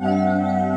Música